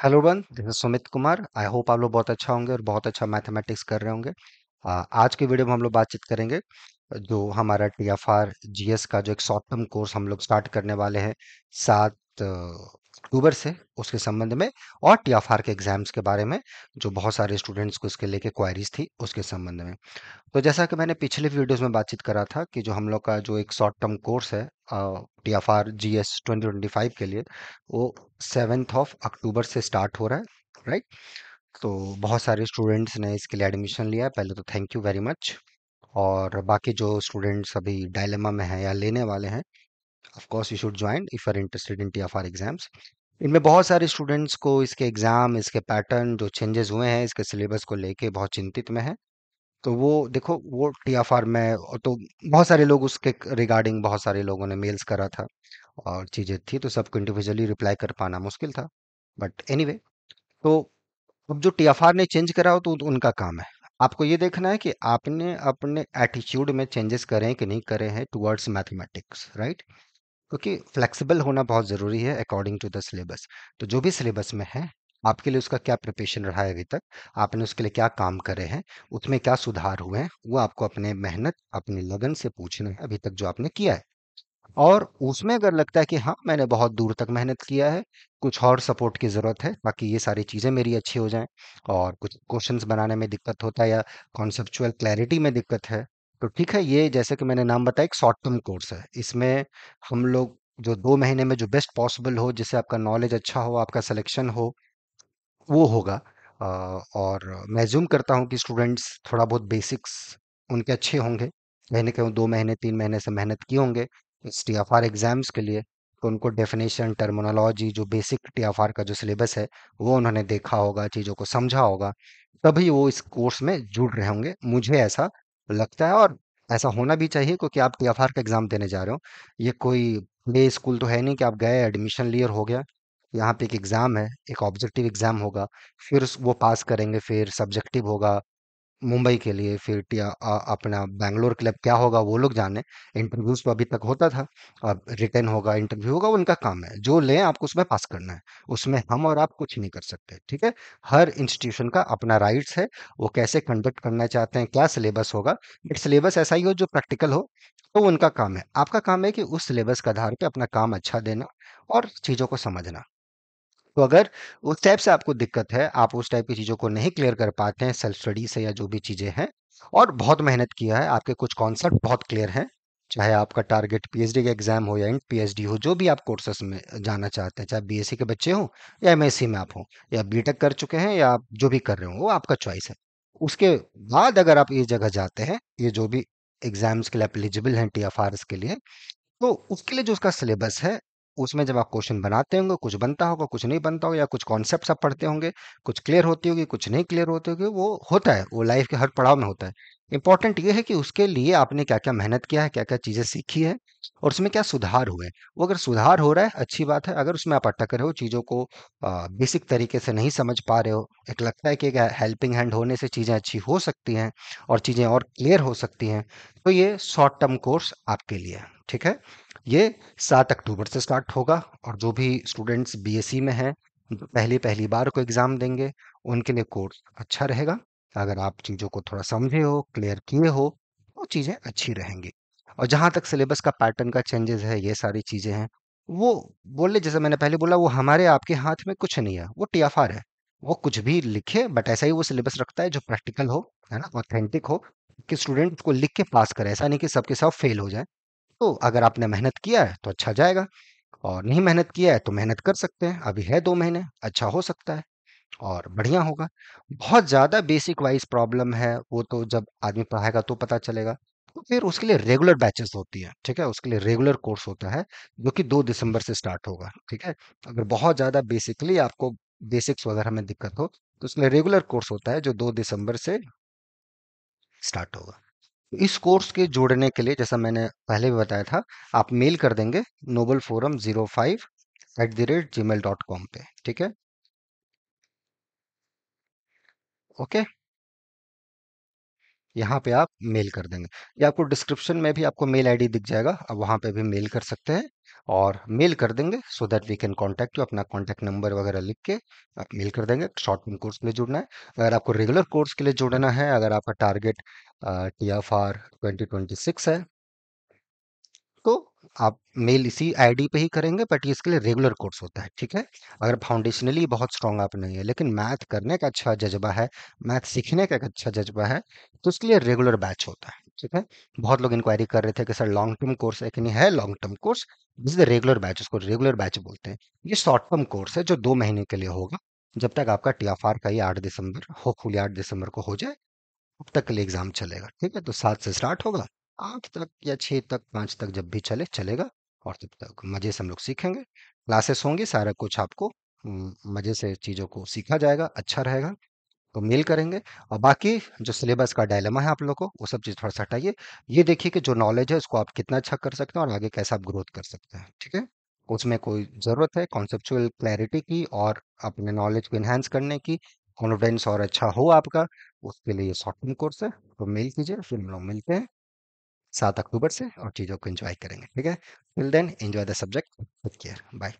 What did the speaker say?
Hello one this is Sumit Kumar. I hope आप लोग बहुत अच्छा होंगे और बहुत अच्छा मैथमेटिक्स कर रहे होंगे। आज के वीडियो में हम लोग बातचीत करेंगे, जो हमारा T F R G S का जो एक शॉर्ट टर्म कोर्स हम लोग स्टार्ट करने वाले हैं सात अक्टूबर से उसके संबंध में और टी एफ़ आर के एग्ज़ाम्स के बारे में, जो बहुत सारे स्टूडेंट्स को इसके लेके क्वायरीज थी, उसके संबंध में। तो जैसा कि मैंने पिछले वीडियोस में बातचीत करा था कि जो हम लोग का जो एक शॉर्ट टर्म कोर्स है T F R G S twenty twenty five के लिए, वो सेवेंथ ऑफ़ अक्टूबर से स्टार्ट हो रहा है, राइट? तो बहुत सारे स्टूडेंट्स ने इसके लिए एडमिशन लिया है, पहले तो थैंक यू वेरी मच। और बाकी जो स्टूडेंट्स अभी डायलेमा में हैं या लेने वाले हैं of course you should join if are interested in T F R exams इनमें बहुत सारे स्टूडेंट्स को इसके एग्ज़ाम इसके पैटर्न जो चेंजेस हुए हैं, इसके सिलेबस को लेके बहुत चिंतित में है। तो वो, देखो, वो टी एफ़ आर में तो बहुत सारे लोग उसके रिगार्डिंग बहुत सारे लोगों ने मेल्स करा था, और चीज़ें थी तो सबको इंडिविजुअली रिप्लाई कर पाना मुश्किल था। बट एनीवे तो अब जो टी एफ़ आर ने चेंज करा हो तो उनका काम है। आपको ये देखना है कि आपने अपने एटीट्यूड में चेंजेस करे कि नहीं करे हैं टुवर्ड्स मैथमेटिक्स राइट क्योंकि फ्लेक्सिबल होना बहुत ज़रूरी है अकॉर्डिंग टू द सिलेबस तो जो भी सिलेबस में है, आपके लिए उसका क्या प्रिपरेशन रहा है अभी तक? आपने उसके लिए क्या काम करे हैं? उसमें क्या सुधार हुए हैं? वो आपको अपने मेहनत, अपने लगन से पूछना है अभी तक जो आपने किया है। और उसमें अगर लगता है कि हाँ मैंने बहुत दूर तक मेहनत किया है, कुछ और सपोर्ट की ज़रूरत है, ताकि ये सारी चीज़ें मेरी अच्छी हो जाएँ, और कुछ क्वेश्चंस बनाने में दिक्कत होता है या कॉन्सेप्चुअल क्लैरिटी में दिक्कत है तो ठीक है, ये जैसे कि मैंने नाम बताया, एक शॉर्ट टर्म कोर्स है। इसमें हम लोग जो दो महीने में जो बेस्ट पॉसिबल हो, जिससे आपका नॉलेज अच्छा हो, आपका सिलेक्शन हो, वो होगा। और मैं ज़्यूम करता हूँ कि स्टूडेंट्स थोड़ा बहुत बेसिक्स उनके अच्छे होंगे। कहीं कहीं 2 महीने, तीन महीने से मेहनत किए होंगे इस टी एफ़ आर एग्ज़ाम्स के लिए तो उनको डेफिनेशन टर्मिनोलॉजी जो बेसिक टी एफ़ आर का जो सिलेबस है, वो उन्होंने देखा होगा, चीज़ों को समझा होगा, तभी वो इस कोर्स में जुड़ रहे होंगे। मुझे ऐसा लगता है और ऐसा होना भी चाहिए क्योंकि आप टी एफ़ आर का एग्ज़ाम देने जा रहे हो। ये कोई प्ले स्कूल तो है नहीं कि आप गए एडमिशन लियर हो गया। यहाँ पे एक एग्ज़ाम है, एक ऑब्जेक्टिव एग्ज़ाम होगा, फिर वो पास करेंगे, फिर सब्जेक्टिव होगा मुंबई के लिए, फिर अपना बैंगलोर के लिए क्या होगा वो लोग जाने। इंटरव्यूज़ तो अभी तक होता था, अब रिटर्न होगा, इंटरव्यू होगा, उनका काम है। जो लें आपको उसमें पास करना है, उसमें हम और आप कुछ नहीं कर सकते, ठीक है? हर इंस्टीट्यूशन का अपना राइट्स है, वो कैसे कंडक्ट करना चाहते हैं, क्या सिलेबस होगा, बट सिलेबस ऐसा ही हो जो प्रैक्टिकल हो, तो उनका काम है। आपका काम है कि उस सिलेबस के आधार पर अपना काम अच्छा देना और चीज़ों को समझना। तो अगर उस टाइप से आपको दिक्कत है, आप उस टाइप की चीज़ों को नहीं क्लियर कर पाते हैं सेल्फ स्टडी से या जो भी चीज़ें हैं और बहुत मेहनत किया है, आपके कुछ कॉन्सेप्ट बहुत क्लियर हैं, चाहे आपका टारगेट पीएचडी का एग्ज़ाम हो या एंड पीएचडी हो, जो भी आप कोर्सेस में जाना चाहते हैं, चाहे बीएससी के बच्चे हों या एमएससी में आप हों या बीटेक कर चुके हैं या आप जो भी कर रहे हो, वो आपका चॉइस है। उसके बाद अगर आप ये जगह जाते हैं, ये जो भी एग्ज़ाम्स के लिए एलिजिबल हैं टीएफआरएस के लिए, तो उसके लिए जो उसका सिलेबस है, उसमें जब आप क्वेश्चन बनाते होंगे, कुछ बनता होगा, कुछ नहीं बनता होगा या कुछ कॉन्सेप्ट आप पढ़ते होंगे, कुछ क्लियर होती होगी, कुछ नहीं क्लियर होती होगी, वो होता है, वो लाइफ के हर पड़ाव में होता है। इम्पोर्टेंट ये है कि उसके लिए आपने क्या-क्या मेहनत किया है, क्या-क्या चीज़ें सीखी है और उसमें क्या सुधार हुए हैं। वो अगर सुधार हो रहा है, अच्छी बात है, अगर उसमें आप अटक रहे हो, चीज़ों को बेसिक तरीके से नहीं समझ पा रहे हो, एक लगता है कि हेल्पिंग हैंड होने से चीज़ें अच्छी हो सकती हैं और चीज़ें और क्लियर हो सकती हैं, तो ये शॉर्ट टर्म कोर्स आपके लिए ठीक है? ये सात अक्टूबर से स्टार्ट होगा और जो भी स्टूडेंट्स बीएससी में हैं, पहली पहली बार को एग्ज़ाम देंगे, उनके लिए कोर्स अच्छा रहेगा। अगर आप चीज़ों को थोड़ा समझे हो, क्लियर किए हो, तो चीज़ें अच्छी रहेंगी। और जहाँ तक सिलेबस का पैटर्न का चेंजेस है, ये सारी चीज़ें हैं, वो बोले जैसे मैंने पहले बोला वो हमारे आपके हाथ में कुछ नहीं है, वो टीएफआर है। वो कुछ भी लिखे बट ऐसा ही वो सिलेबस रखता है जो प्रैक्टिकल हो, है ना? ऑथेंटिक हो, कि स्टूडेंट को लिख के पास करे। ऐसा नहीं कि सबके सब फेल हो जाएँ। तो अगर आपने मेहनत किया है तो अच्छा जाएगा। और नहीं मेहनत किया है तो मेहनत कर सकते हैं। अभी है दो महीने अच्छा हो सकता है और बढ़िया होगा। बहुत ज़्यादा बेसिक वाइज प्रॉब्लम है वो तो जब आदमी पढ़ाएगा तो पता चलेगा। तो फिर उसके लिए रेगुलर बैचेस होती है, ठीक है? उसके लिए रेगुलर कोर्स होता है, जो कि दो दिसंबर से स्टार्ट होगा, ठीक है? अगर बहुत ज़्यादा बेसिकली आपको बेसिक्स वगैरह में दिक्कत हो तो लिए रेगुलर कोर्स होता है, जो दो दिसंबर से स्टार्ट होगा। इस कोर्स के जोड़ने के लिए, जैसा मैंने पहले भी बताया था, आप मेल कर देंगे noble forum zero five at the rate gmail dot com पे, ठीक है? ओके? यहाँ पे आप मेल कर देंगे। या आपको डिस्क्रिप्शन में भी आपको मेल आईडी दिख जाएगा, आप वहाँ पे भी मेल कर सकते हैं और मेल कर देंगे so that we can contact you अपना कॉन्टैक्ट नंबर वगैरह लिख के आप मेल कर देंगे। शॉर्ट टर्म कोर्स के लिए जुड़ना है। अगर आपको रेगुलर कोर्स के लिए जुड़ना है, अगर आपका target T F R twenty twenty six है आप मेल इसी आईडी पे ही करेंगे, बट इसके लिए रेगुलर कोर्स होता है, ठीक है? अगर फाउंडेशनली बहुत स्ट्रांग आप नहीं है, लेकिन मैथ करने का अच्छा जज्बा है, मैथ सीखने का अच्छा जज्बा है तो उसके लिए रेगुलर बैच होता है, ठीक है? बहुत लोग इंक्वायरी कर रहे थे कि, सर लॉन्ग टर्म कोर्स है कि नहीं है long term course this is regular batch उसको रेगुलर बैच बोलते हैं। ये शॉर्ट टर्म कोर्स है, जो दो महीने के लिए होगा, जब तक आपका टी एफ़ आर का ये आठ दिसंबर होपफुली आठ दिसंबर को हो जाए, तब तक के लिए एग्ज़ाम चलेगा, ठीक है? तो सात से स्टार्ट होगा। आठ तक या छः तक, पाँच तक जब भी चले, चलेगा और तब तक मज़े से हम लोग सीखेंगे। क्लासेस होंगी, सारा कुछ आपको मज़े से चीज़ों को सीखा जाएगा अच्छा रहेगा तो मेल करेंगे। और बाकी जो सिलेबस का डायलमा है आप लोग को, वो सब चीज़ थोड़ा सा हटाइए। ये देखिए कि जो नॉलेज है, उसको आप कितना अच्छा कर सकते हैं और आगे कैसा आप ग्रोथ कर सकते हैं, ठीक है? उसमें कोई ज़रूरत है, कॉन्सेप्चुअल क्लैरिटी की और अपने नॉलेज को इन्हांस करने की, कॉन्फिडेंस और अच्छा हो आपका, उसके लिए शॉर्ट कोर्स है तो मेल कीजिए, फिर हम लोग मिलते हैं। सात अक्टूबर से और चीज़ों को एंजॉय करेंगे। ठीक है? Till then enjoy the subject with care bye